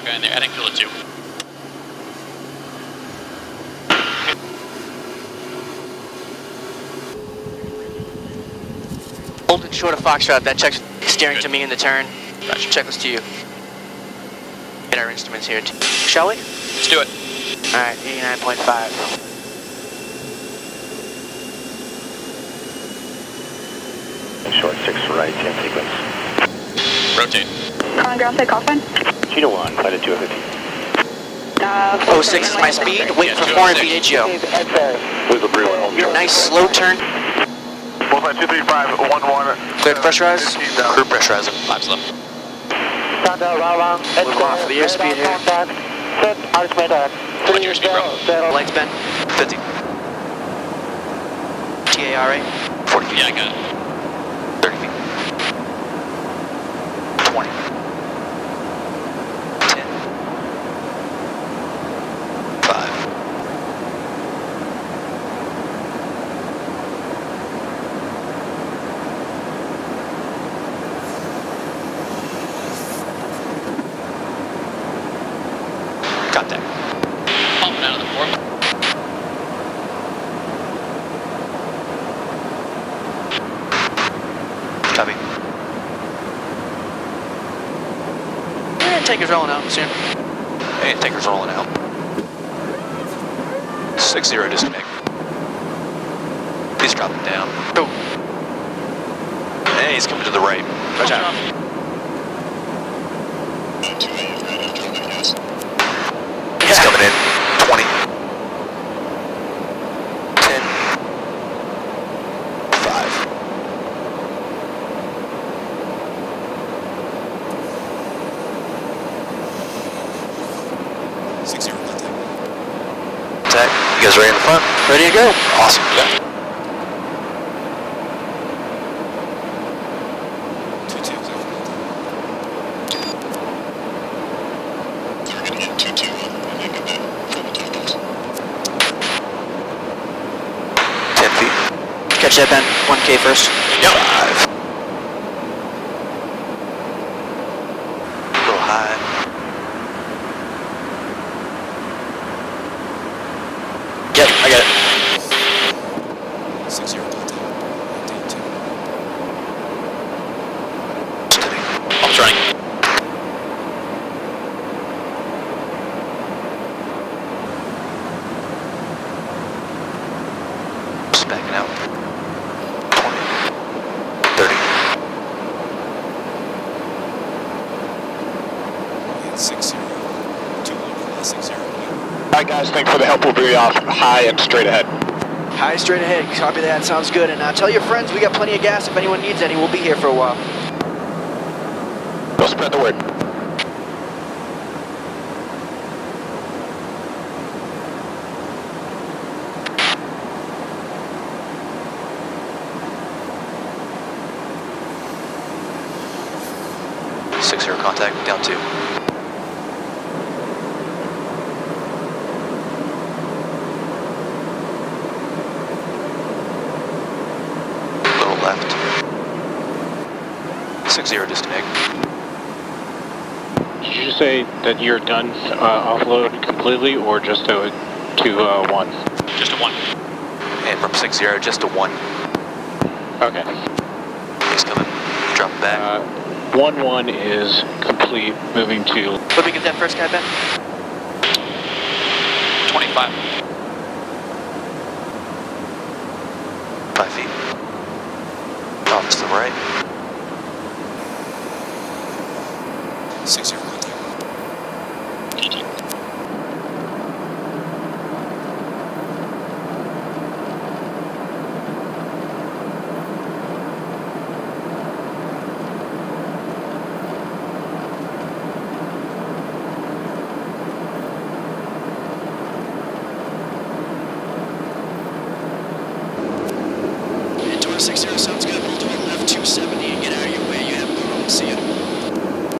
Hawkeye in there, heading to the 2. Hold it short of Foxtrot. That check's steering to me in the turn. Gotcha. Checklist to you. Get our instruments here. Too. Shall we? Let's do it. All right, 89.5. Short 6 right, 10 sequence. Rotate. Calling ground side call sign. Cheetah 1, flight at 250. Uh, 06 is my speed. Wait Yeah, for 400 206. feet AGL. Where's the brew home short? Nice slow turn. Bullseye 235, 11. Clear to pressurize. Crew pressurizing. Five slow. Move on for the airspeed here. What's your speed, bro? Lights bend. 50. TARA. 40 feet. Yeah, I got it. 30 feet. 20. 10. 5. Contact. Pumping out of the four. Copy. And taker's rolling out soon. And tanker's rolling out. 6-0 disconnect. He's dropping down. Go. And he's coming to the right. Watch out. Coming in. 20. 10. 5. Six zero contact. Attack. You guys ready in the front? Ready to go. Awesome. Yeah. Two two clear for contact. They're gonna get two two on when they get back from the top 10 feet. Catch that bend. 1K first. Yep. Five. Go high. Yep, I got it. Six zero contact. Down two. Steady. I'm trying. Just backing out. 20. 30. And six zero. Two one for the six zero. Alright guys, thanks for the help. We'll be off high and straight ahead. High straight ahead. Copy that. Sounds good. And uh, tell your friends we got plenty of gas if anyone needs any. We'll be here for a while. We'll spread the word. Six zero contact, down two. 60 disconnect. Did you say that you're done uh, offload completely or just to, to uh, one? Just to one. And from 60 just to one. Okay. He's coming. Drop back. Uh, one one is complete. Moving to. Let me get that first guy back. 25. Five feet. Off to the right. Six zero contact. Into a 607.